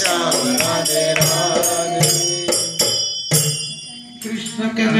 राम राधे राधे। कृष्ण के